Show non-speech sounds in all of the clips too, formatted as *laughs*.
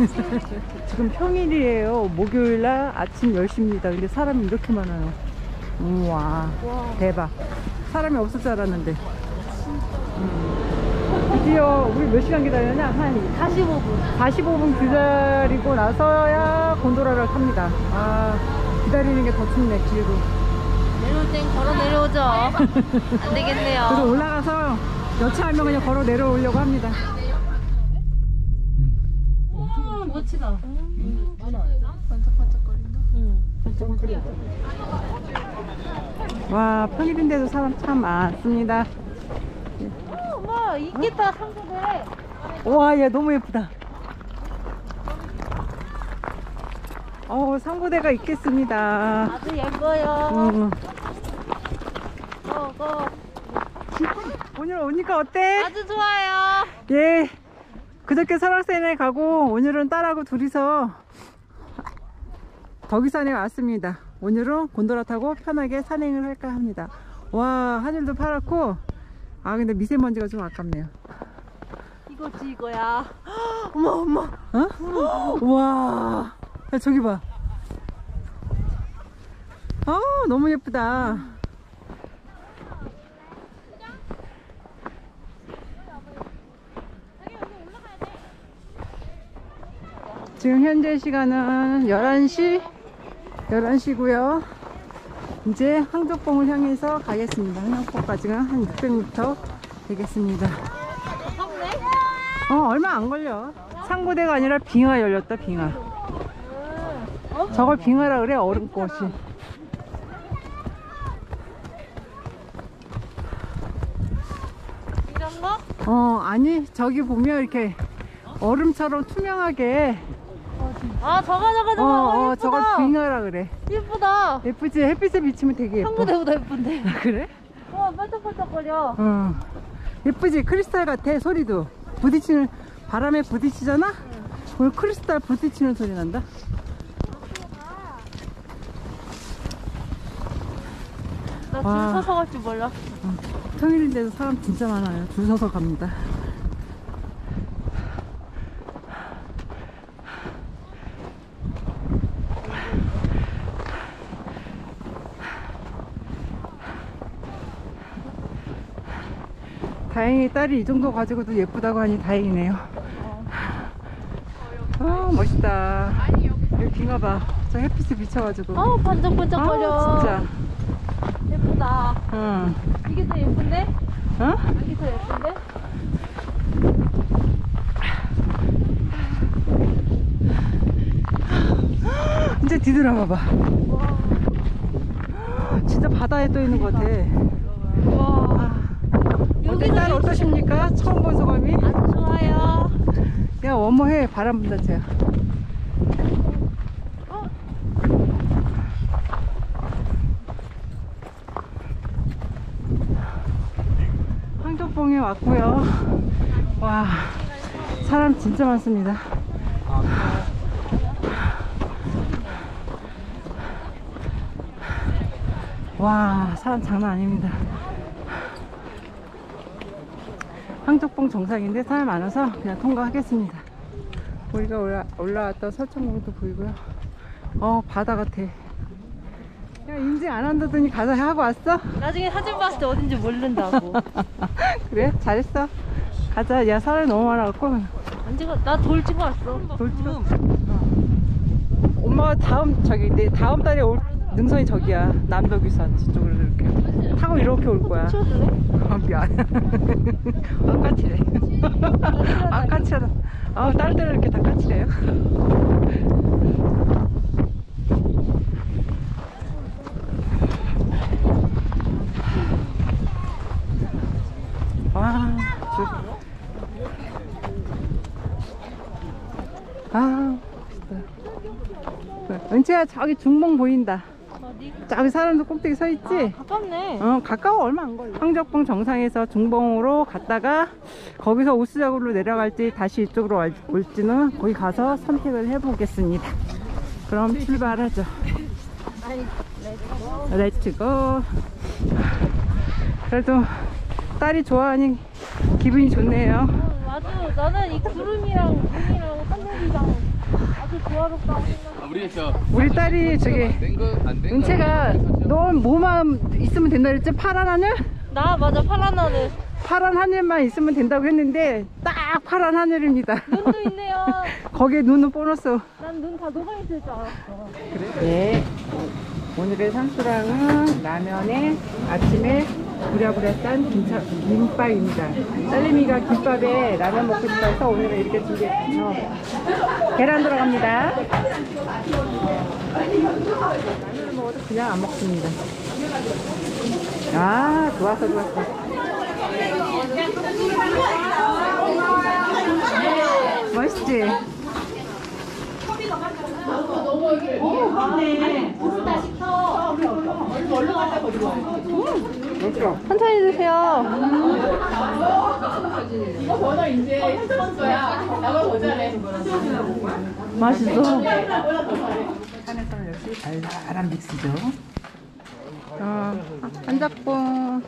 *laughs* 지금 평일이에요. 목요일 날 아침 10시입니다. 근데 사람이 이렇게 많아요. 우와, 대박. 사람이 없을 줄 알았는데. 음. 드디어 우리 몇 시간 기다렸냐? 한 45분. 45분 기다리고 나서야 곤도라를 탑니다. 아, 기다리는 게 더 춥네, 길고. 내려올 땐 걸어 내려오죠. *laughs* 안 그래서 되겠네요. 올라가서 여차하면 그냥 걸어 내려오려고 합니다. 멋지다. 와, 평일인데도 사람 참 많습니다. 어머, 있겠다, 한국에. 와, 얘 너무 예쁘다. 어, 상고대가 있겠습니다. 아주 예뻐요. 음, 고, 고. 오늘 오니까 어때? 아주 좋아요. 예. 그저께 설악산에 가고 오늘은 딸하고 둘이서 덕이산에 왔습니다. 오늘은 곤도라 타고 편하게 산행을 할까 합니다. 와, 하늘도 파랗고 아 근데 미세먼지가 좀 아깝네요. 이거지, 이거야. *gasps* 어머, 어머. 어? 와, 야, 저기 봐. 아, 너무 예쁘다. 지금 현재 시간은 11시, 11시고요. 이제 항덕봉을 향해서 가겠습니다. 항덕봉까지는 한 600m 되겠습니다. 어, 얼마 안 걸려. 상고대가 아니라 빙하 열렸다, 빙하. 저걸 빙하라 그래, 얼음꽃이. 이런 거? 어, 아니, 저기 보면 이렇게 얼음처럼 투명하게, 아, 저거, 저거, 어, 저거. 어, 예쁘다. 저걸 빙하라 그래. 예쁘다. 예쁘지? 햇빛에 비치면 되게 예뻐. 한국대보다 예쁜데. 그래? 와, 반짝반짝거려. 어. 예쁘지? 크리스탈 같아, 소리도. 부딪히는, 바람에 부딪히잖아? 오늘 크리스탈 부딪히는 소리 난다. 나 와. 줄 서서 갈 줄 몰랐어. 평일인데도 사람 진짜 많아요. 줄 서서 갑니다. 다행히 딸이 이 정도 가지고도 예쁘다고 하니 다행이네요. 아 멋있다. 여기 빙하 봐. 저 햇빛에 비쳐가지고. 어, 반짝반짝거려. 아, 진짜. 예쁘다. 응. 이게 더 예쁜데? 어? 이게 더 예쁜데? 이제 뒤돌아봐봐. 진짜 바다에 떠 있는 것 같아. 딸 어떠십니까? 처음 본 소감이? 아주 좋아요. 야 어머해 바람 분다 쟤. 황덕봉에 왔고요. 와 사람 진짜 많습니다. 와 사람 장난 아닙니다. 황덕봉 정상인데 사람 많아서 그냥 통과하겠습니다. 우리가 올라, 올라왔던 설정봉도 보이고요. 어 바다 같아. 야 인증 안 한다더니 가서 하고 왔어? 나중에 사진 봤을 때 어딘지 모른다고. *laughs* 그래 잘했어. 가자. 야 사람이 너무 많아갖고 안 찍어. 나돌 찍어 왔어. 돌 찍어. 어. 엄마가 다음 저기 내 다음 달에 올 능선이 저기야 남덕유산 저쪽으로 이렇게 타고 이렇게 올 거야. 아, 미안. 아, 까칠해. 아, 까칠하다. 아, 다른 데는 이렇게 다 까칠해요. 와, 저... 아, 멋있다. 은채야, 저기 중봉 보인다. 저기 사람도 꼭대기 서 있지? 가깝네. 어, 가까워 얼마 안 걸려. 향적봉 정상에서 중봉으로 갔다가 거기서 오수자굴로 내려갈지 다시 이쪽으로 올- 올지는 거기 가서 선택을 해보겠습니다. 그럼 출발하죠. Let's go. 그래도 딸이 좋아하니 기분이 좋네요. 어, 아주 나는 이 구름이랑 눈이랑 하늘이랑 아주 조화롭다고 생각해. 우리 저 우리 딸이 저기 은채가 너 뭐만 있으면 된다 그랬지? 파란 하늘? 나 맞아 파란 하늘. 파란 하늘만 있으면 된다고 했는데 딱 파란 하늘입니다. 눈도 *laughs* 있네요. 거기에 눈은 보너스. 난 눈 다 녹아 있을 줄 알았어. 네. 오늘의 산수랑은 라면에 아침에 부랴부랴 싼 김차, 김밥입니다. 딸내미가 김밥에 라면 먹고 싶다 해서 오늘은 이렇게 준비했어요. 계란 들어갑니다. 라면을 먹어도 그냥 안 먹습니다. 아, 좋았어, 좋았어. 맛있지? 천천히 드세요. 맛있어. 산에서는 역시 달달한 믹스죠. 어, 한작봉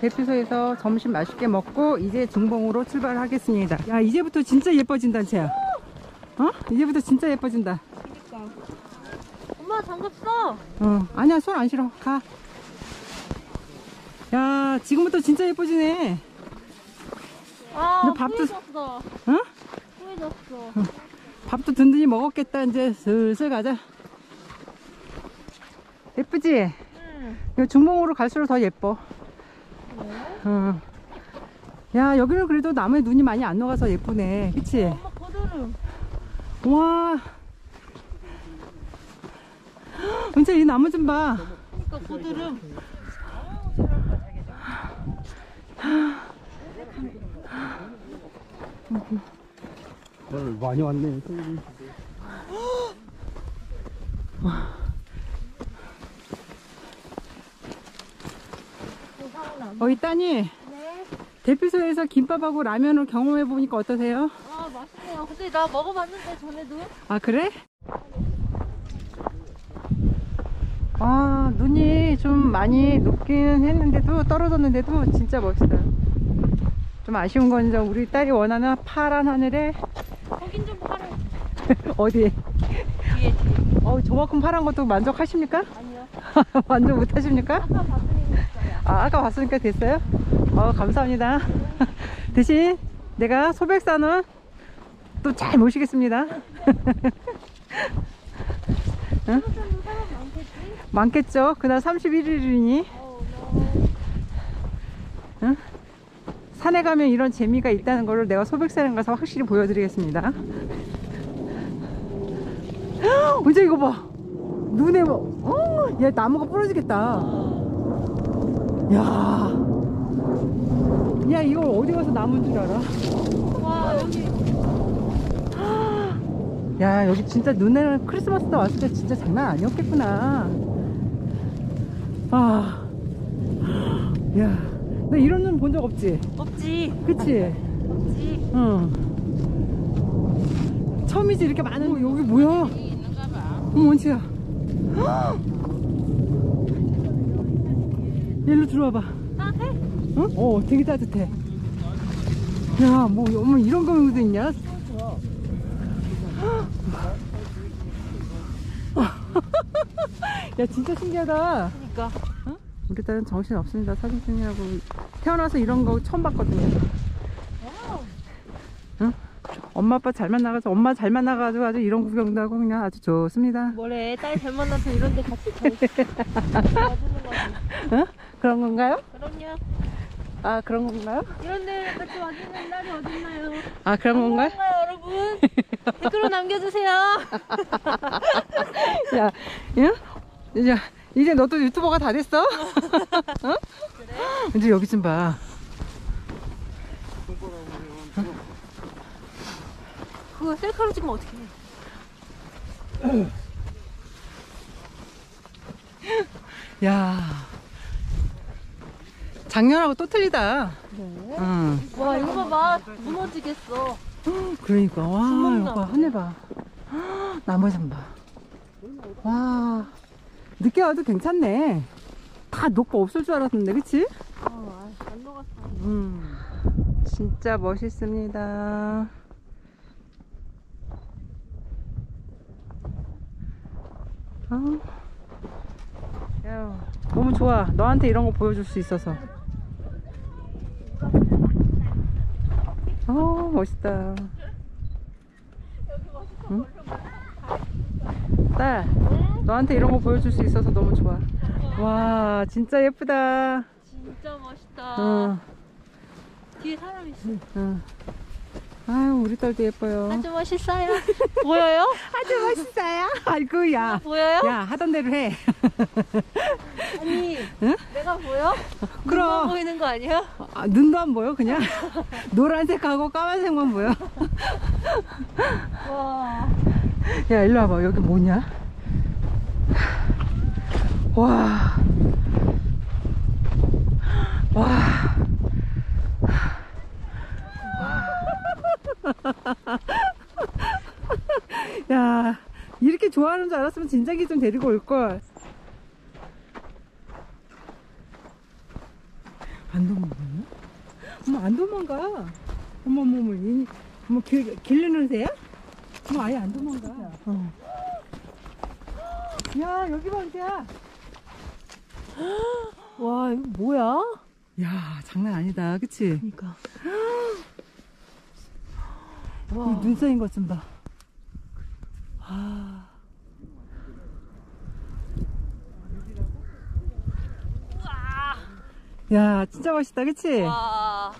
대피소에서 점심 맛있게 먹고 이제 중봉으로 출발하겠습니다. 야 이제부터 진짜 예뻐진다 채야. 어? 이제부터 진짜 예뻐진다. 엄마 써. 어 아니야 손 안 싫어 가. 야 지금부터 진짜 예뻐지네. 아 밥도-. 어? 후회졌어. 밥도 든든히 먹었겠다 이제 슬슬 가자. 예쁘지? 응. 이거 중봉으로 갈수록 더 예뻐. 어. 야 여기는 그래도 나무에 눈이 많이 안 녹아서 예쁘네. 그치? 엄마 거드름. 와. 은채 이 나무 좀 봐. 그러니까 거드름. 많이 왔네. 어, 이 따니 네. 대피소에서 김밥하고 라면을 경험해 보니까 어떠세요? 아 맛있네요. 근데 나 먹어봤는데 전에도. 아 그래? 아 눈이 좀 많이 녹기는 했는데도 떨어졌는데도 진짜 멋있어요. 좀 아쉬운 건 이제 우리 딸이 원하는 파란 하늘에 거긴 좀 파래. *laughs* 어디에? 뒤에 뒤에. 어 저만큼 파란 것도 만족하십니까? 아니요. *laughs* 만족 못하십니까? 아까 봤으니 됐어요. 아, 아까 봤으니까 됐어요? 어, 감사합니다. *laughs* 대신 내가 소백산은 또 잘 모시겠습니다. 응? 많겠죠? 그날 31일이니. 어우 너. 산에 가면 이런 재미가 있다는 거를 내가 소백산에 가서 확실히 보여드리겠습니다. 언제 이거 봐. 눈에 뭐, 어, 야, 나무가 부러지겠다. 야. 야, 이걸 어디 가서 나무인 줄 알아? 와 여기 야 여기 진짜 눈에는 크리스마스 때 왔을 때 진짜 장난 아니었겠구나 아야 나 이런 눈 본 적 없지 없지. 그치 없지. 응 처음이지 이렇게 많은 어, 여기 뭐야 어머 원치야 *gasps* 일로 들어와봐 따뜻해? 응? 어 되게 따뜻해 야 뭐 어머 이런 거도 있냐 *gasps* 야 진짜 신기하다 그니까. 우리 딸은 정신 없습니다 사진 찍느라고 태어나서 이런 거 처음 봤거든요 응? 엄마 아빠 잘 만나가지고 엄마 잘 만나가지고 아주 이런 구경도 하고 그냥 아주 좋습니다 뭐래 딸 잘 만나서 이런데 같이 잘 *laughs* 와주는 거지. 응? 그런 건가요? 그럼요. 아 그런 건가요? 이런데 같이 와주는 날이 어딨나요? 아 그런 건가요? 건가요 여러분? 댓글로 남겨주세요. *laughs* 야, 야, 이제 이제 너도 유튜버가 다 됐어? *laughs* 어? 이제 여기 좀 봐. 그거 셀카로 찍으면 어떡해. 야. 작년하고 또 틀리다. 네. 응. 와 이거 봐봐 무너지겠어. 그러니까 와. 오빠 하늘 봐 헉, 나무 좀봐 와 늦게 와도 괜찮네 다 녹고 없을 줄 알았는데 그치? 어, 아, 안 녹았어. 음 진짜 멋있습니다 아, 야, 너무 좋아 너한테 이런 거 보여줄 수 있어서 어 멋있다 응? 딸 너한테 이런 거 보여줄 수 있어서 너무 좋아 와 진짜 예쁘다 진짜 멋있다. 응, 뒤에 사람 있어. 응. 아유 우리 딸도 예뻐요 아주 멋있어요. 보여요? *laughs* 아주 멋있어요 아이고 야 보여요? 야 하던 대로 해 *laughs* 아니 응? 내가 보여? 그럼. 눈만 보이는 거 아니야? 아, 눈도 안 보여 그냥 *laughs* 노란색하고 까만색만 보여 와. 야 일로 와봐 여기 뭐냐 와 와. 야, 이렇게 좋아하는 줄 알았으면 진작에 좀 데리고 올걸. 안 도망가냐? 어머, 안 도망가. 어머, 어머, 어머, 이, 어머, 길, 길르는 새야? 어머, 아예 안 도망가. 어. 야, 여기 봐, 은태야. 와 이거 뭐야? 야, 장난 아니다. 그치? 그러니까. 이눈 쌓인 것 좀 봐. 아. 야, 진짜 멋있다, 그치? 와.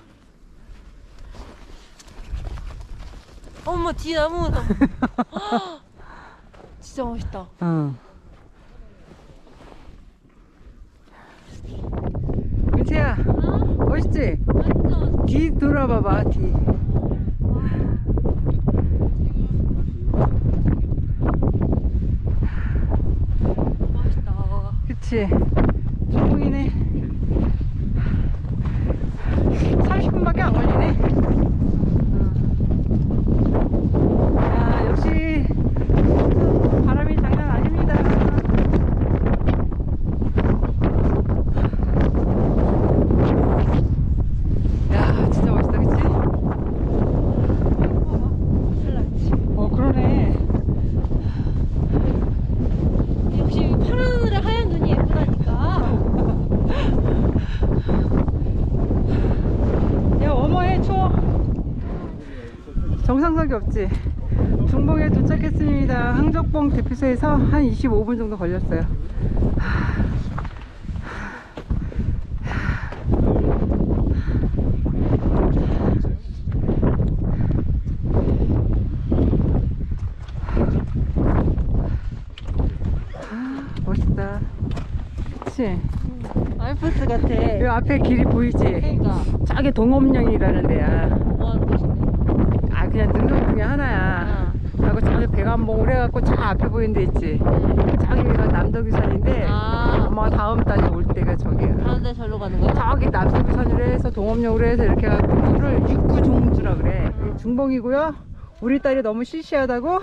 어머 뒤에 나무. *laughs* 진짜 멋있다. 어. 은채야, 멋있지? 완전 뒤 돌아봐봐, 뒤. 멋있다. 그치? 중국이네. 30분밖에 안 걸리네. 어. 야, 역시 바람이 장난 아닙니다. 야, 진짜 멋있다, 그치? 어, 그러네. 역시 파란 하늘에 하얀 눈이 예쁘다니까. 야 어머해 추워 정상석이 없지 중봉에 도착했습니다. 항적봉 대피소에서 한 25분 정도 걸렸어요. 아, 멋있다. 그치? 알프스 같아. 여기 앞에 길이 보이지? 그러니까. 저기 동업령이라는 데야. 뭐 하는 곳이네. 아 그냥 능력 중에 하나야 저기 배관봉을 해갖고 저 앞에 보이는 데 있지? 저기가 남덕유산인데 아. 엄마가 다음 달에 올 때가 저기야. 다른데 절로 가는 거야? 저기 남덕유산으로 해서 동업역으로 해서 이렇게 해갖고 그거를 육구종주라 그래. 중봉이고요. 우리 딸이 너무 시시하다고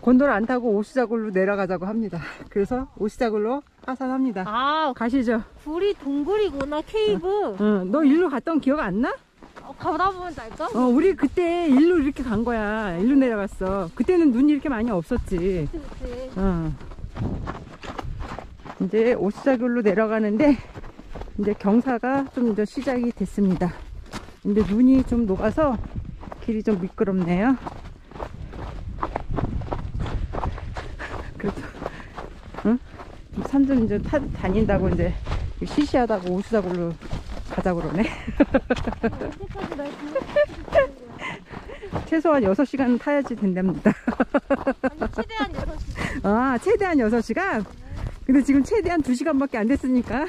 곤돌 안 타고 오시자굴로 내려가자고 합니다. 그래서 오시자굴로 하산합니다. 아, 가시죠. 굴이 동굴이구나, 케이브. 응, 너 일로 갔던 기억 안 나? 어, 가다 보면 알까? 어, 우리 그때 일로 이렇게 간 거야. 일로 내려갔어. 그때는 눈이 이렇게 많이 없었지. 그치, 그치. 어. 이제 오시자굴로 내려가는데, 이제 경사가 좀 이제 시작이 됐습니다. 근데 눈이 좀 녹아서 길이 좀 미끄럽네요. 그래도, 응? 산좀 이제 타, 다닌다고 이제 시시하다고 오시자굴로 가자 그러네. *laughs* 최소한 6시간은 타야지 된답니다. 아니, 최대한 6시. 아, 최대한 6시간? 근데 지금 최대한 2시간밖에 안 됐으니까.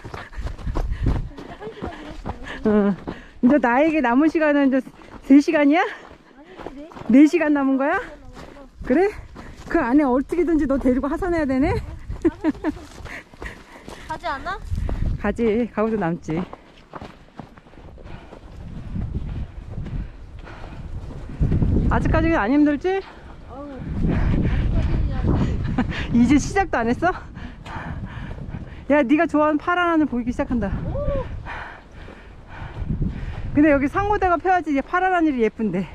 어, 이제 나에게 남은 시간은 이제 3시간이야? 아니, 4시. 4시간 남은 거야? 그래? 그 안에 어떻게든지 너 데리고 하산해야 되네? 다 가지 않아? 가지 가고도 남지 아직까지는 안 힘들지? *laughs* 이제 시작도 안 했어? 야 네가 좋아하는 파란 하늘 보이기 시작한다. 근데 여기 상호대가 펴야지 이제 파란 하늘이 예쁜데.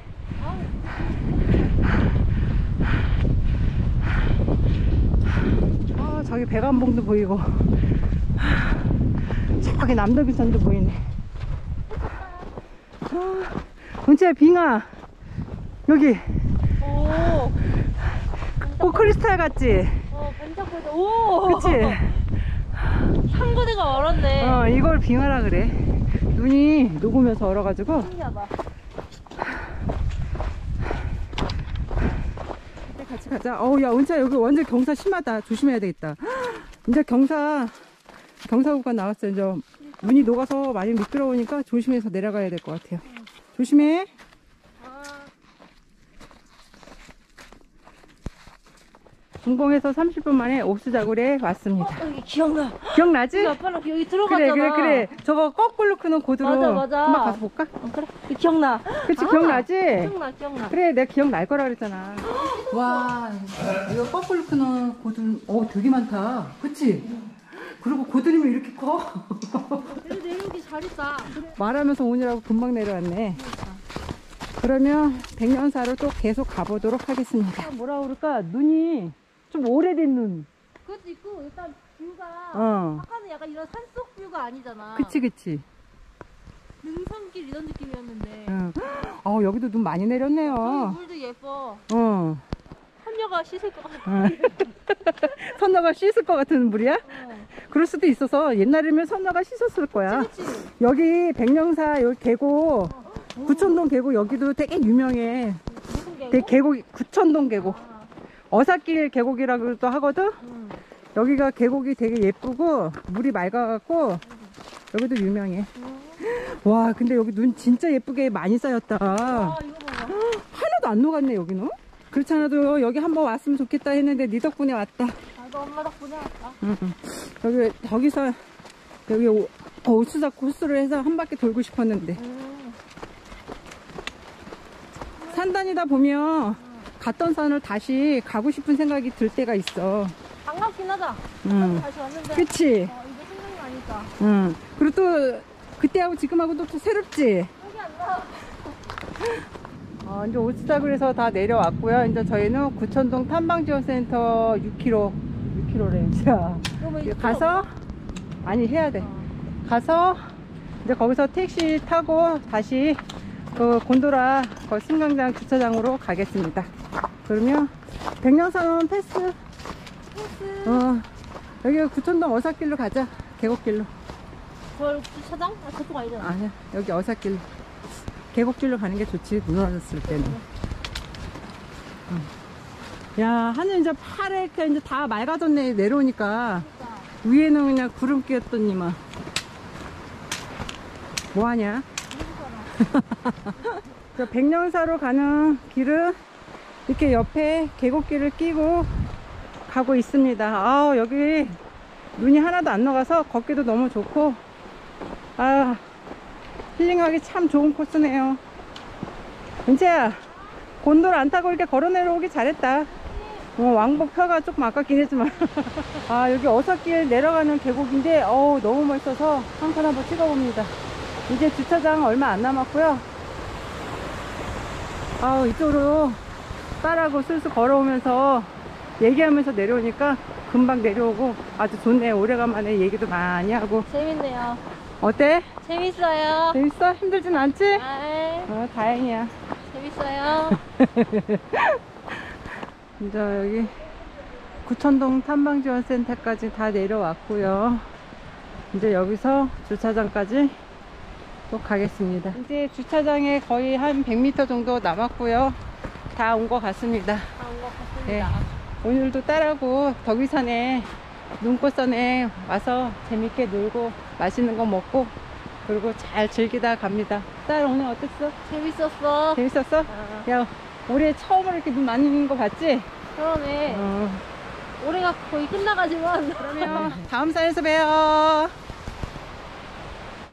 아 저기 백암봉도 보이고. 저기 남도비선도 보이네. 아, 은채야 빙하 여기 오. 꼭 크리스탈 같지? 어 반짝거려. 오. 그치? 상고대가 얼었네. 어 이걸 빙하라 그래 눈이 녹으면서 얼어가지고 신기하다. 네, 같이 가자 어우 야 은채야 여기 완전 경사 심하다 조심해야 되겠다 *gasps* 이제 경사 경사구간 나왔어 이제 눈이 녹아서 많이 미끄러우니까 조심해서 내려가야 될 것 같아요 조심해 아. 중공에서 30분 만에 옥수자굴에 왔습니다 어, 여기 기억나. 기억나지? 아빠랑 여기 그래 들어갔잖아. 그래 그래 저거 거꾸로 크는 고드로 맞아, 맞아. 한번 가서 볼까? 어, 그래. 기억나. 그치 아, 기억나지? 기억나, 기억나. 그래 내가 기억날 거라 그랬잖아 *gasps* 와 이거 거꾸로 크는 고든 어 되게 많다 그치? 그리고 고드름이 이렇게 커 그래 내려오기 잘했다. 그래. 말하면서 오느라고 금방 내려왔네 그러면 백년사로 또 계속 가보도록 하겠습니다 뭐라 그럴까 눈이 좀 오래된 눈 그것도 있고 일단 뷰가 어. 아까는 약간 이런 산속 뷰가 아니잖아. 그치 그치 능선길 이런 느낌이었는데. 응. 어 여기도 눈 많이 내렸네요 어, 물도 예뻐. 어. 선녀가 씻을 것 같아. 어. *laughs* 선녀가 씻을 것 같은 물이야? 어. 그럴 수도 있어서 옛날이면 선녀가 씻었을 거야 그치? 여기 백령사 여기 계곡 구천동 계곡 여기도 되게 유명해 무슨 계곡? 되게 계곡 구천동 계곡 아, 어사길 계곡이라고도 하거든 응. 여기가 계곡이 되게 예쁘고 물이 맑아갖고 여기도 유명해 와 근데 여기 눈 진짜 예쁘게 많이 쌓였다 봐봐. 하나도 안 녹았네 여기는 그렇지 않아도 여기 한번 왔으면 좋겠다 했는데 네 덕분에 왔다 나도 엄마 덕분에 왔다. 응, 응. 여기 저기서 여기 오- 어, 코스를 해서 한 바퀴 돌고 싶었는데 음. 산 다니다 보면 갔던 산을 다시 가고 싶은 생각이 들 때가 있어. 반갑긴 하다. 응. 다시 왔는데. 그치? 어, 이게 생각나니까. 응. 그리고 또 그때하고 지금하고 또 새롭지? 안 나. 어, 이제 오수자굴에서 다 내려왔고요. 이제 저희는 구천동 탐방지원센터 6km, 6km래. *laughs* 자, 그러면 이거 가서, 아니, 해야 돼. 어. 가서 이제 거기서 택시 타고 다시 그 곤도라 그 승강장 주차장으로 가겠습니다. 그러면 백령산원 패스. 패스. 어 여기 구천동 어사길로 가자. 계곡길로. 저 주차장? 아 저쪽 아니잖아. 아니야 여기 어사길로. 계곡길로 가는 게 좋지 눈 왔을 때는. 응. 야 하늘 이제 파랗게 이제 다 맑아졌네 내려오니까 그러니까. 위에는 그냥 구름 끼었더니만. 뭐하냐? 저 백령사로 가는 길은 이렇게 옆에 계곡길을 끼고 가고 있습니다. 아 여기 눈이 하나도 안 녹아서 걷기도 너무 좋고 아 힐링하기 참 좋은 코스네요. 은채야 곤돌 안 타고 이렇게 걸어 내려오기 잘했다. 어, 왕복 표가 조금 아깝긴 했지만 *laughs* 아 여기 어사길 내려가는 계곡인데 어우 너무 멋있어서 한 칸 한번 찍어봅니다. 이제 주차장 얼마 안 남았고요. 아우 이쪽으로 딸하고 슬슬 걸어오면서 얘기하면서 내려오니까 금방 내려오고 아주 좋네요. 오래간만에 얘기도 많이 하고 재밌네요. 어때? 재밌어요. 재밌어? 힘들진 않지? 아, 어 다행이야. 재밌어요. *laughs* 이제 여기 구천동 탐방지원센터까지 다 내려왔고요. 이제 여기서 주차장까지 또 가겠습니다. 이제 주차장에 거의 한 100m 정도 남았고요. 다 온 것 같습니다. 다 온것 네. 같습니다. 오늘도 딸하고 덕위산에 눈꽃산에 와서 재밌게 놀고 맛있는 거 먹고 그리고 잘 즐기다 갑니다. 딸 오늘 어땠어? 재밌었어. 재밌었어? 아, 야 올해 처음으로 이렇게 눈 많이 오는 거 봤지? 그러네. 어. 올해가 거의 끝나가지만 그러면 다음 산에서 봬요.